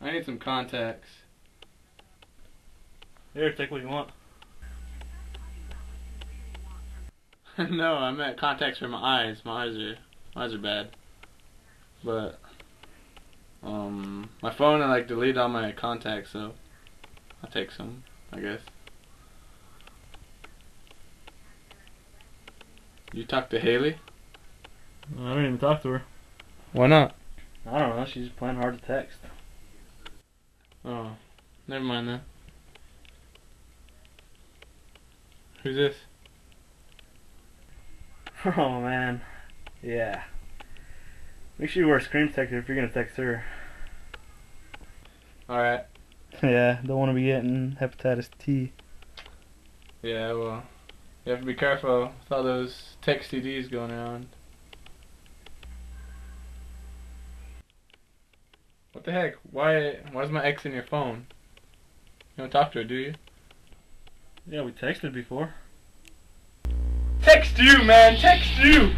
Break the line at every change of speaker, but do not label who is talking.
I need some contacts.
Here, take what you want.
no, I meant contacts for my eyes. My eyes are my eyes are bad. But um my phone I like deleted all my contacts so I'll take some, I guess. You talked to Haley?
I don't even talk to her.
Why not?
I don't know. She's playing hard to text.
Never mind then. Who's this?
Oh man. Yeah. Make sure you wear a screen protector if you're gonna text her.
Alright.
Yeah, don't want to be getting hepatitis T.
Yeah, well, you have to be careful with all those text CDs going around. What the heck? Why? why is my ex in your phone? You don't talk to her, do you?
Yeah, we texted before.
Text you, man. Text you.